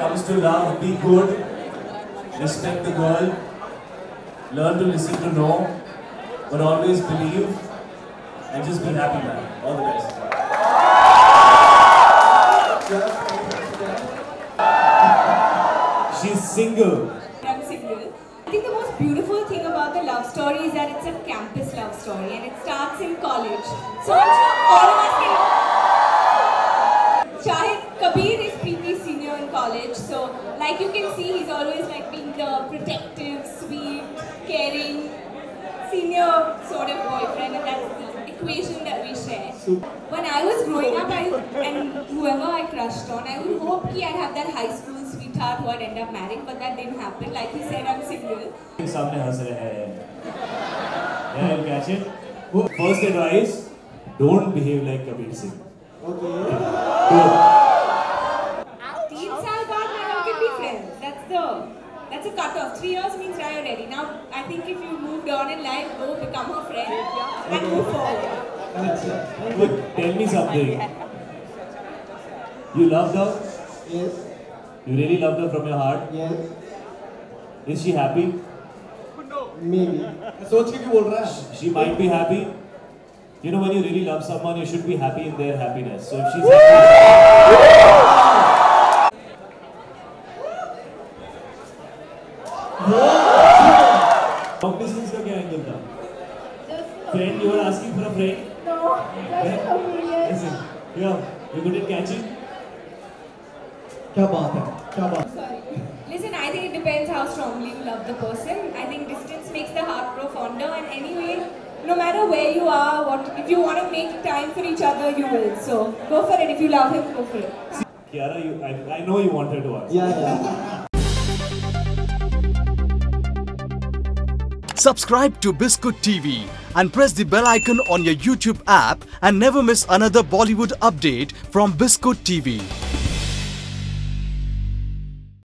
to love, be good, respect the girl, learn to listen to no, but always believe, and just be happy, man. All the best. She's single. I'm single. I think the most beautiful thing about the love story is that it's a campus love story and it starts in college. So I'm sure all of us can. like you can see, he's always like being the protective, sweet, caring, senior sort of boyfriend, and that's the equation that we share. When I was growing up, I, and whoever I crushed on, I would hope I'd have that high school sweetheart who I'd end up marrying, but that didn't happen. Like he said, I'm single. Yeah, you catch it. First advice, don't behave like Kabir Singh. Okay. the that's a cutoff. Three years means now you're ready. Now I think if you moved on in life, go become her friend and move forward. But tell me something. You loved her? Yes, You really loved her from your heart? yes, Is she happy? maybe. सोच के क्यों बोल रहा है She might be happy. You know, when you really love someone, you should be happy in their happiness. So if she's happy, long distance का क्या angle था? Friend, you were asking for a friend. Listen, yeah, you good at catching? क्या बात है क्या बात Listen, I think it depends how strongly you love the person. I think distance makes the heart grow fonder, and anyway, no matter where you are, what if you want to make time for each other, you will. So go for it. If you love him, go for it. Kiara, you, I, I know you wanted to ask. Yeah, yeah. Subscribe to Biscoot TV and press the bell icon on your YouTube app and never miss another Bollywood update from Biscoot TV.